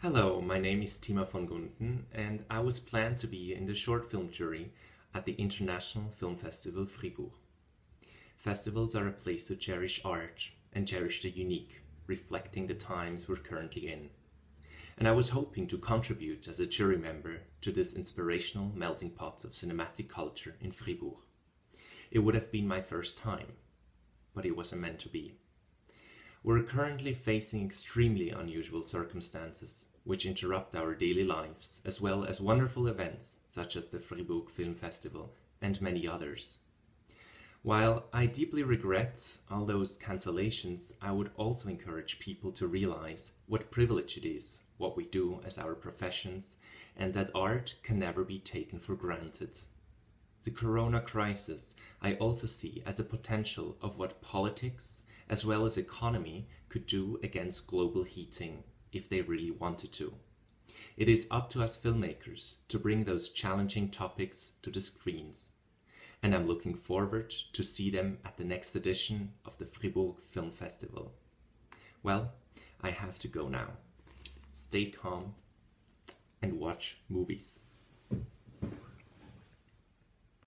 Hello, my name is Timo von Gunten, and I was planned to be in the short film jury at the International Film Festival Fribourg. Festivals are a place to cherish art and cherish the unique, reflecting the times we're currently in. And I was hoping to contribute as a jury member to this inspirational melting pot of cinematic culture in Fribourg. It would have been my first time, but it wasn't meant to be. We're currently facing extremely unusual circumstances, which interrupt our daily lives, as well as wonderful events such as the Fribourg Film Festival and many others. While I deeply regret all those cancellations, I would also encourage people to realize what privilege it is, what we do as our professions, and that art can never be taken for granted. The corona crisis I also see as a potential of what politics as well as economy could do against global heating if they really wanted to. It is up to us filmmakers to bring those challenging topics to the screens. And I'm looking forward to see them at the next edition of the Fribourg Film Festival. Well, I have to go now. Stay calm and watch movies.